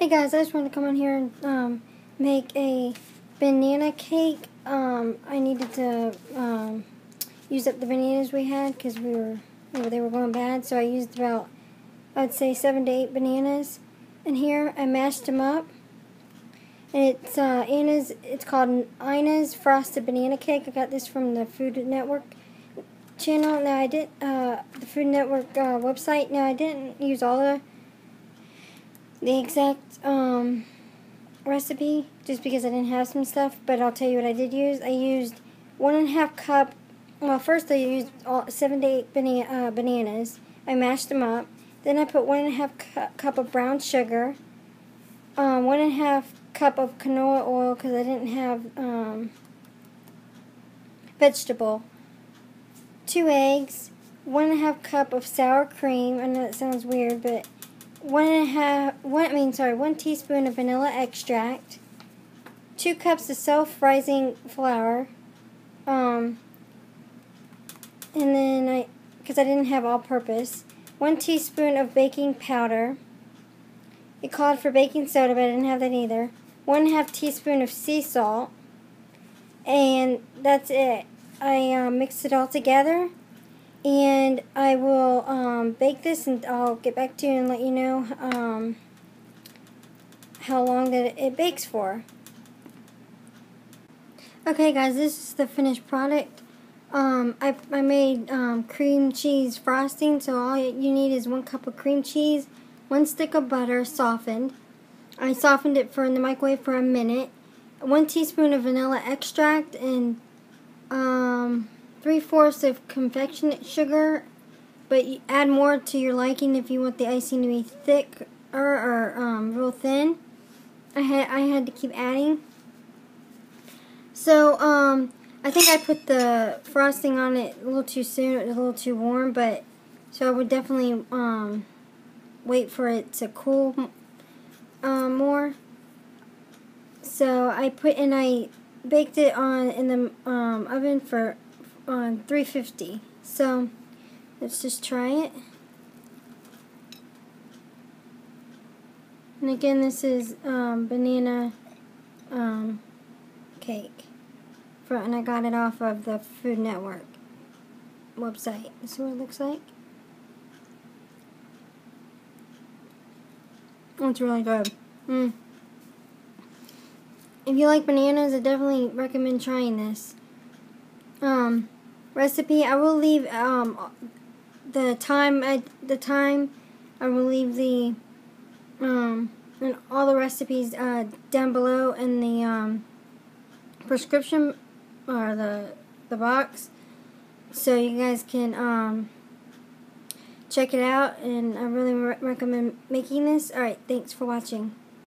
Hey guys, I just wanted to come on here and um, make a banana cake. Um, I needed to um, use up the bananas we had because we were they were going bad. So I used about I would say seven to eight bananas. And here I mashed them up. And it's uh, Anna's. It's called Ina's Frosted Banana Cake. I got this from the Food Network channel. Now I did uh, the Food Network uh, website. Now I didn't use all the the exact um, recipe just because I didn't have some stuff, but I'll tell you what I did use. I used one and a half cup. Well, first I used all, seven to eight bana uh, bananas. I mashed them up. Then I put one and a half cu cup of brown sugar, um, one and a half cup of canola oil because I didn't have um, vegetable, two eggs, one and a half cup of sour cream. I know that sounds weird, but one and a half, one, I mean, sorry, one teaspoon of vanilla extract, two cups of self-rising flour, um, and then I, because I didn't have all-purpose, one teaspoon of baking powder. It called for baking soda, but I didn't have that either. One half teaspoon of sea salt, and that's it. I uh, mixed it all together and I will um, bake this and I'll get back to you and let you know um, how long that it bakes for. Okay guys, this is the finished product. Um, I, I made um, cream cheese frosting, so all you need is one cup of cream cheese, one stick of butter softened. I softened it for in the microwave for a minute. One teaspoon of vanilla extract and um, three-fourths of confectionate sugar, but add more to your liking if you want the icing to be thick or, or um, real thin. I had I had to keep adding. So um, I think I put the frosting on it a little too soon. It was a little too warm, but so I would definitely um, wait for it to cool um, more. So I put and I baked it on in the um, oven for on 350. So let's just try it. And again, this is um, banana um, cake. And I got it off of the Food Network website. This is what it looks like. It's really good. Mm. If you like bananas, I definitely recommend trying this. Um, recipe. I will leave um, the time at the time. I will leave the um, and all the recipes uh, down below in the um, prescription or the the box, so you guys can um, check it out. And I really re recommend making this. All right, thanks for watching.